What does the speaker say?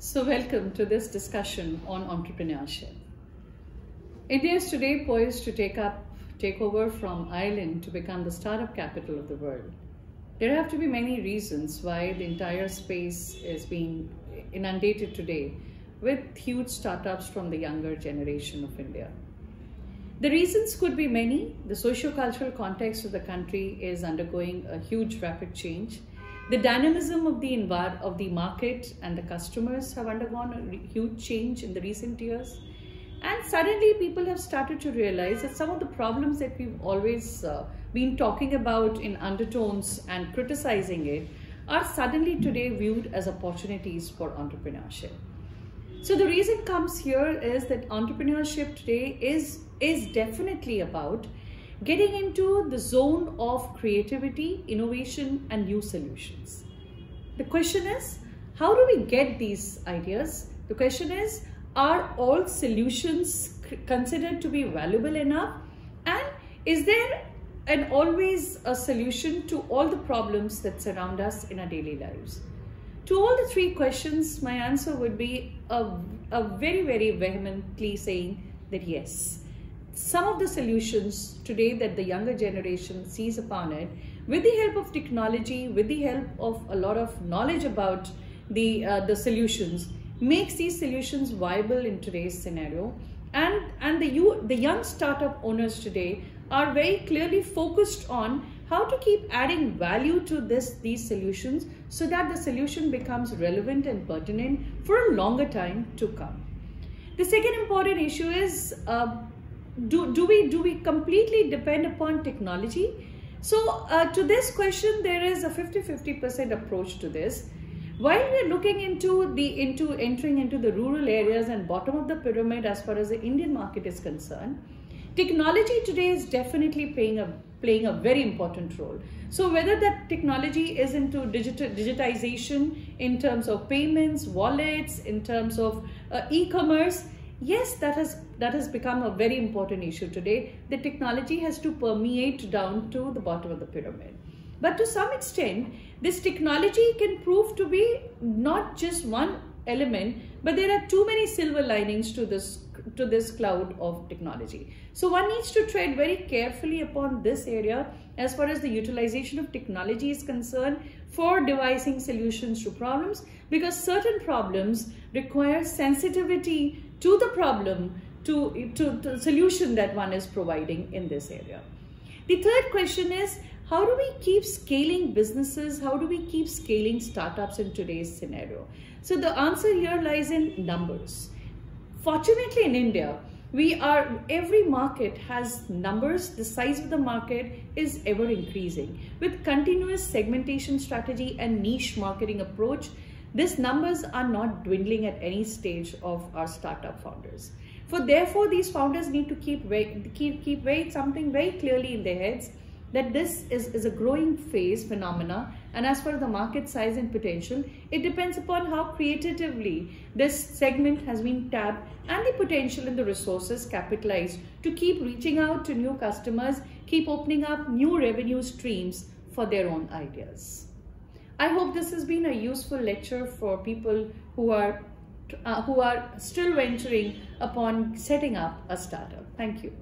So, welcome to this discussion on entrepreneurship. India is today poised to take up take over from Ireland to become the startup capital of the world. There have to be many reasons why the entire space is being inundated today with huge startups from the younger generation of India. The reasons could be many. The socio-cultural context of the country is undergoing a huge rapid change. The dynamism of the envir- of the market and the customers have undergone a re- huge change in the recent years. And suddenly people have started to realize that some of the problems that we've always uh, been talking about in undertones and criticizing it are suddenly today viewed as opportunities for entrepreneurship. So the reason comes here is that entrepreneurship today is is definitely about getting into the zone of creativity, innovation and new solutions. The question is how do we get these ideas? The question is are all solutions considered to be valuable enough and is there an always a solution to all the problems that surround us in our daily lives? To all the three questions, my answer would be a, a very, very vehemently saying that yes. Some of the solutions today that the younger generation sees upon it, with the help of technology, with the help of a lot of knowledge about the, uh, the solutions, makes these solutions viable in today's scenario. And, and the, you, the young startup owners today are very clearly focused on how to keep adding value to this these solutions so that the solution becomes relevant and pertinent for a longer time to come. The second important issue is uh, do, do we do we completely depend upon technology? So uh, to this question, there is a 50-50% approach to this. While we are looking into the into entering into the rural areas and bottom of the pyramid as far as the Indian market is concerned, technology today is definitely playing a playing a very important role. So whether that technology is into digital digitization in terms of payments, wallets, in terms of uh, e-commerce, yes, that has that has become a very important issue today. The technology has to permeate down to the bottom of the pyramid. But to some extent, this technology can prove to be not just one element, but there are too many silver linings to this to this cloud of technology. So one needs to tread very carefully upon this area as far as the utilization of technology is concerned for devising solutions to problems because certain problems require sensitivity to the problem to, to, the solution that one is providing in this area. The third question is how do we keep scaling businesses? How do we keep scaling startups in today's scenario? So the answer here lies in numbers. Fortunately in India, we are, every market has numbers, the size of the market is ever increasing. With continuous segmentation strategy and niche marketing approach, these numbers are not dwindling at any stage of our startup founders. For therefore, these founders need to keep, keep, keep very, something very clearly in their heads that this is, is a growing phase phenomena and as for the market size and potential, it depends upon how creatively this segment has been tapped and the potential and the resources capitalized to keep reaching out to new customers, keep opening up new revenue streams for their own ideas. I hope this has been a useful lecture for people who are uh, who are still venturing upon setting up a startup. Thank you.